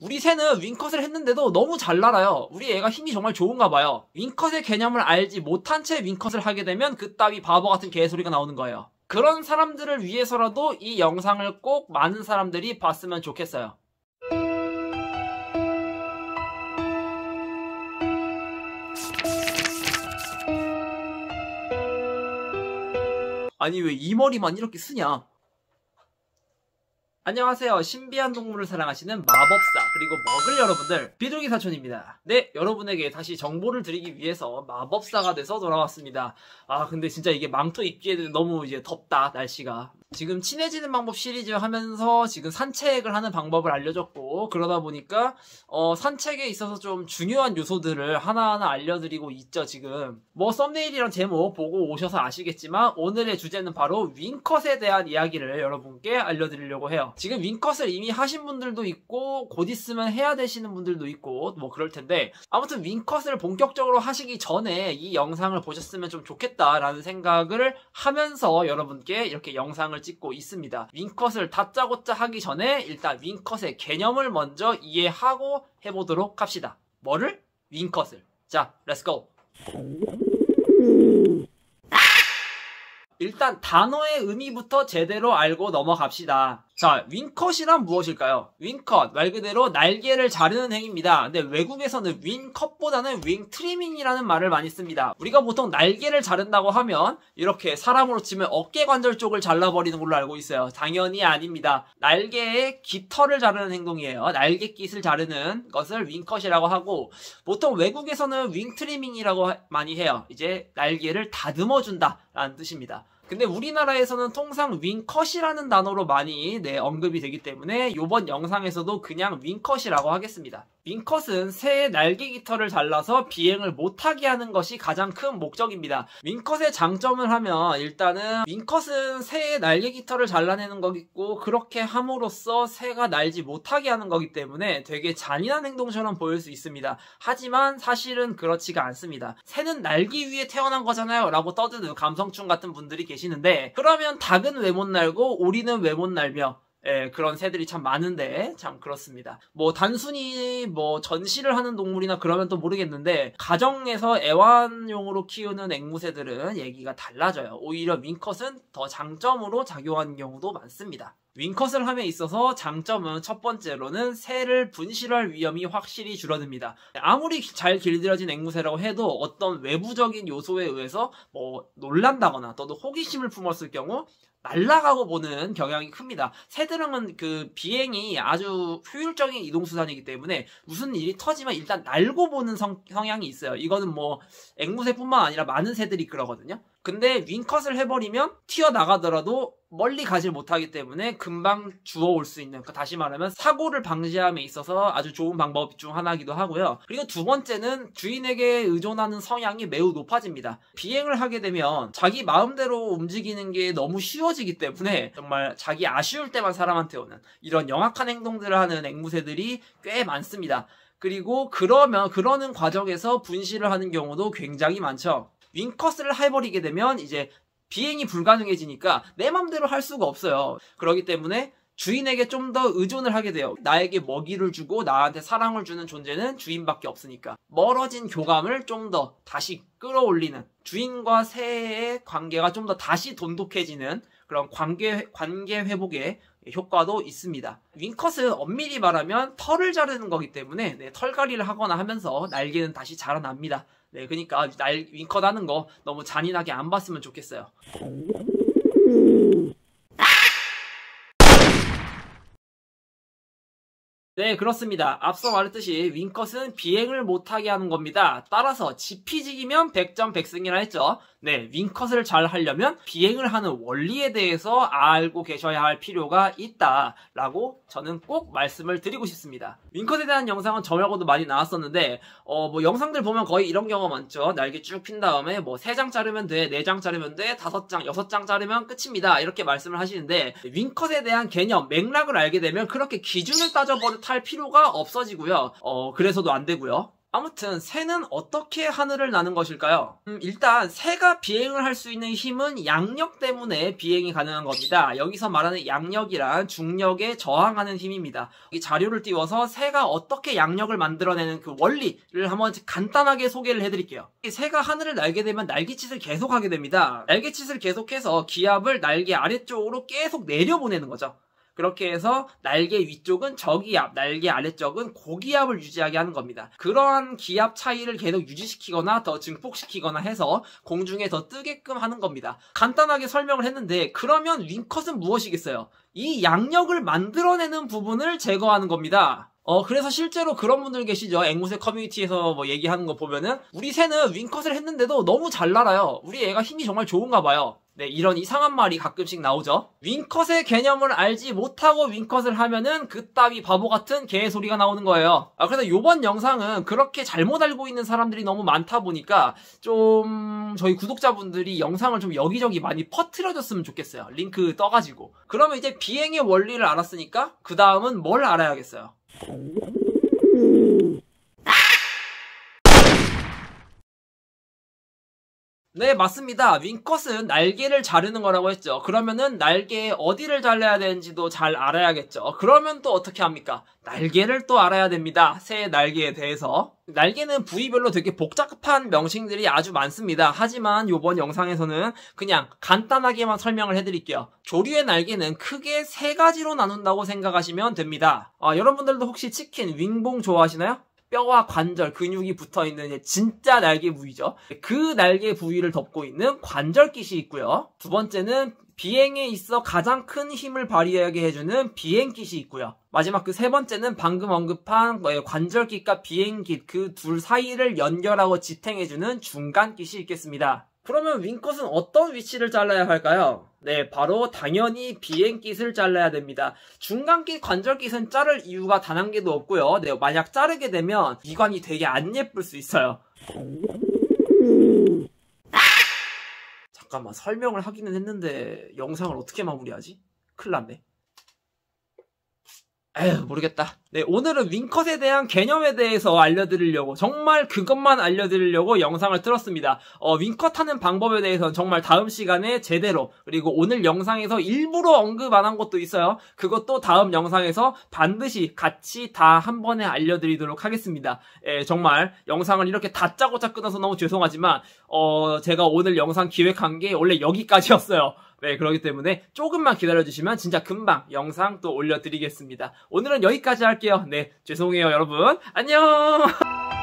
우리 새는 윙컷을 했는데도 너무 잘 날아요. 우리 애가 힘이 정말 좋은가 봐요. 윙컷의 개념을 알지 못한 채 윙컷을 하게 되면 그 따위 바보 같은 개소리가 나오는 거예요. 그런 사람들을 위해서라도 이 영상을 꼭 많은 사람들이 봤으면 좋겠어요. 아니 왜 이 머리만 이렇게 쓰냐? 안녕하세요. 신비한 동물을 사랑하시는 마법사 그리고 먹을 여러분들 비둘기 사촌입니다. 네, 여러분에게 다시 정보를 드리기 위해서 마법사가 돼서 돌아왔습니다. 아, 근데 진짜 이게 망토 입기에는 너무 이제 덥다 날씨가. 지금 친해지는 방법 시리즈 하면서 지금 산책을 하는 방법을 알려줬고 그러다 보니까 어, 산책에 있어서 좀 중요한 요소들을 하나하나 알려드리고 있죠 지금. 뭐 썸네일이랑 제목 보고 오셔서 아시겠지만 오늘의 주제는 바로 윙컷에 대한 이야기를 여러분께 알려드리려고 해요. 지금 윙컷을 이미 하신 분들도 있고 곧 있으면 해야 되시는 분들도 있고 뭐 그럴 텐데 아무튼 윙컷을 본격적으로 하시기 전에 이 영상을 보셨으면 좀 좋겠다라는 생각을 하면서 여러분께 이렇게 영상을 찍고 있습니다. wing cut을 다짜고짜 하기 전에 일단 wing cut의 개념을 먼저 이해하고 해보도록 합시다. 뭐를? wing cut을. 자, let's go! 일단 단어의 의미부터 제대로 알고 넘어갑시다. 자, wing cut이란 무엇일까요? wing cut, 말 그대로 날개를 자르는 행위입니다. 근데 외국에서는 윙컷보다는 윙트리밍이라는 말을 많이 씁니다. 우리가 보통 날개를 자른다고 하면 이렇게 사람으로 치면 어깨 관절 쪽을 잘라버리는 걸로 알고 있어요. 당연히 아닙니다. 날개의 깃털을 자르는 행동이에요. 날개깃을 자르는 것을 wing cut이라고 하고 보통 외국에서는 윙트리밍이라고 많이 해요. 이제 날개를 다듬어준다 라는 뜻입니다. 근데 우리나라에서는 통상 윙컷이라는 단어로 많이 네, 언급이 되기 때문에 이번 영상에서도 그냥 윙컷이라고 하겠습니다. 윙컷은 새의 날개 깃털을 잘라서 비행을 못하게 하는 것이 가장 큰 목적입니다. 윙컷의 장점을 하면 일단은 윙컷은 새의 날개 깃털을 잘라내는 거겠고 그렇게 함으로써 새가 날지 못하게 하는 거기 때문에 되게 잔인한 행동처럼 보일 수 있습니다. 하지만 사실은 그렇지가 않습니다. 새는 날기 위해 태어난 거잖아요 라고 떠드는 감성충 같은 분들이 계시는데 그러면 닭은 왜 못 날고 오리는 왜 못 날며 예, 그런 새들이 참 많은데 참 그렇습니다. 뭐 단순히 뭐 전시를 하는 동물이나 그러면 또 모르겠는데 가정에서 애완용으로 키우는 앵무새들은 얘기가 달라져요. 오히려 윙컷은 더 장점으로 작용하는 경우도 많습니다. 윙컷을 함에 있어서 장점은 첫 번째로는 새를 분실할 위험이 확실히 줄어듭니다. 아무리 잘 길들여진 앵무새라고 해도 어떤 외부적인 요소에 의해서 뭐 놀란다거나 또는 호기심을 품었을 경우 날아가고 보는 경향이 큽니다. 새들은 그 비행이 아주 효율적인 이동수단이기 때문에 무슨 일이 터지면 일단 날고 보는 성, 성향이 있어요. 이거는 뭐 앵무새뿐만 아니라 많은 새들이 그러거든요. 근데 윙컷을 해버리면 튀어나가더라도 멀리 가지 못하기 때문에 금방 주워올 수 있는 그러니까 다시 말하면 사고를 방지함에 있어서 아주 좋은 방법 중 하나이기도 하고요. 그리고 두 번째는 주인에게 의존하는 성향이 매우 높아집니다. 비행을 하게 되면 자기 마음대로 움직이는 게 너무 쉬워지기 때문에 정말 자기 아쉬울 때만 사람한테 오는 이런 영악한 행동들을 하는 앵무새들이 꽤 많습니다. 그리고 그러면 그러는 과정에서 분실을 하는 경우도 굉장히 많죠. 윙컷을 해버리게 되면 이제 비행이 불가능해지니까 내 맘대로 할 수가 없어요. 그렇기 때문에 주인에게 좀 더 의존을 하게 돼요. 나에게 먹이를 주고 나한테 사랑을 주는 존재는 주인밖에 없으니까. 멀어진 교감을 좀 더 다시 끌어올리는 주인과 새의 관계가 좀 더 다시 돈독해지는 그런 관계, 관계 회복에 효과도 있습니다. 윙컷은 엄밀히 말하면 털을 자르는 거기 때문에 네, 털갈이를 하거나 하면서 날개는 다시 자라납니다. 네, 그러니까 날 윙컷 하는 거 너무 잔인하게 안 봤으면 좋겠어요. 네, 그렇습니다. 앞서 말했듯이 윙컷은 비행을 못하게 하는 겁니다. 따라서 지피지기면 100점 100승이라 했죠. 네, 윙컷을 잘 하려면 비행을 하는 원리에 대해서 알고 계셔야 할 필요가 있다라고 저는 꼭 말씀을 드리고 싶습니다. 윙컷에 대한 영상은 저 말고도 많이 나왔었는데 어, 뭐 영상들 보면 거의 이런 경우가 많죠. 날개 쭉 핀 다음에 뭐 3장 자르면 돼, 4장 자르면 돼, 5장, 6장 자르면 끝입니다. 이렇게 말씀을 하시는데 윙컷에 대한 개념, 맥락을 알게 되면 그렇게 기준을 따져버릇 할 필요가 없어지고요. 어, 그래서도 안 되고요. 아무튼 새는 어떻게 하늘을 나는 것일까요? 음, 일단 새가 비행을 할 수 있는 힘은 양력 때문에 비행이 가능한 겁니다. 여기서 말하는 양력이란 중력에 저항하는 힘입니다. 이 자료를 띄워서 새가 어떻게 양력을 만들어내는 그 원리를 한번 간단하게 소개를 해드릴게요. 새가 하늘을 날게 되면 날개짓을 계속하게 됩니다. 날개짓을 계속해서 기압을 날개 아래쪽으로 계속 내려보내는 거죠. 그렇게 해서 날개 위쪽은 저기압, 날개 아래쪽은 고기압을 유지하게 하는 겁니다. 그러한 기압 차이를 계속 유지시키거나 더 증폭시키거나 해서 공중에 더 뜨게끔 하는 겁니다. 간단하게 설명을 했는데 그러면 윙컷은 무엇이겠어요? 이 양력을 만들어내는 부분을 제거하는 겁니다. 어, 그래서 실제로 그런 분들 계시죠. 앵무새 커뮤니티에서 뭐 얘기하는 거 보면은, 우리 새는 윙컷을 했는데도 너무 잘 날아요. 우리 애가 힘이 정말 좋은가 봐요. 네, 이런 이상한 말이 가끔씩 나오죠. 윙컷의 개념을 알지 못하고 윙컷을 하면은 그 따위 바보 같은 개소리가 나오는 거예요. 아, 그래서 요번 영상은 그렇게 잘못 알고 있는 사람들이 너무 많다 보니까 좀 저희 구독자분들이 영상을 좀 여기저기 많이 퍼트려줬으면 좋겠어요. 링크 떠가지고. 그러면 이제 비행의 원리를 알았으니까 그 다음은 뭘 알아야겠어요. 네, 맞습니다. 윙컷은 날개를 자르는 거라고 했죠. 그러면은 날개 어디를 잘라야 되는지도 잘 알아야겠죠. 그러면 또 어떻게 합니까? 날개를 또 알아야 됩니다. 새 날개에 대해서. 날개는 부위별로 되게 복잡한 명칭들이 아주 많습니다. 하지만 이번 영상에서는 그냥 간단하게만 설명을 해드릴게요. 조류의 날개는 크게 세 가지로 나눈다고 생각하시면 됩니다. 아, 여러분들도 혹시 치킨, 윙봉 좋아하시나요? 뼈와 관절, 근육이 붙어 있는 진짜 날개 부위죠. 그 날개 부위를 덮고 있는 관절깃이 있고요. 두 번째는 비행에 있어 가장 큰 힘을 발휘하게 해주는 비행깃이 있고요. 마지막 그 세 번째는 방금 언급한 관절깃과 비행깃 그 둘 사이를 연결하고 지탱해주는 중간깃이 있겠습니다. 그러면 윙컷은 어떤 위치를 잘라야 할까요? 네, 바로 당연히 비행깃을 잘라야 됩니다. 중간깃, 관절깃은 자를 이유가 단 한 개도 없고요. 네, 만약 자르게 되면 미관이 되게 안 예쁠 수 있어요. 잠깐만, 설명을 하기는 했는데 영상을 어떻게 마무리하지? 큰일 났네. 에휴 모르겠다. 네 오늘은 윙컷에 대한 개념에 대해서 알려드리려고 정말 그것만 알려드리려고 영상을 틀었습니다. 어, 윙컷 하는 방법에 대해서는 정말 다음 시간에 제대로 그리고 오늘 영상에서 일부러 언급 안 한 것도 있어요. 그것도 다음 영상에서 반드시 같이 다 한 번에 알려드리도록 하겠습니다. 예, 정말 영상을 이렇게 다짜고짜 끊어서 너무 죄송하지만 어, 제가 오늘 영상 기획한 게 원래 여기까지였어요. 네, 그렇기 때문에 조금만 기다려주시면 진짜 금방 영상 또 올려드리겠습니다. 오늘은 여기까지 할게요. 네, 죄송해요, 여러분. 안녕!